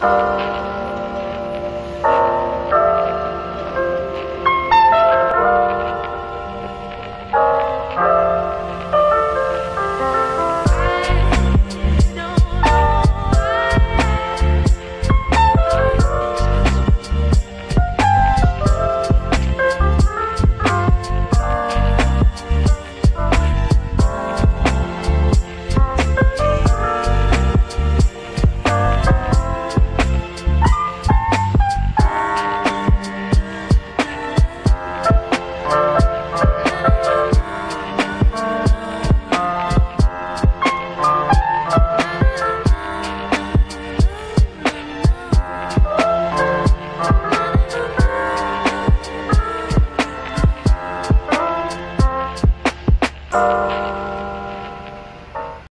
Bye. Música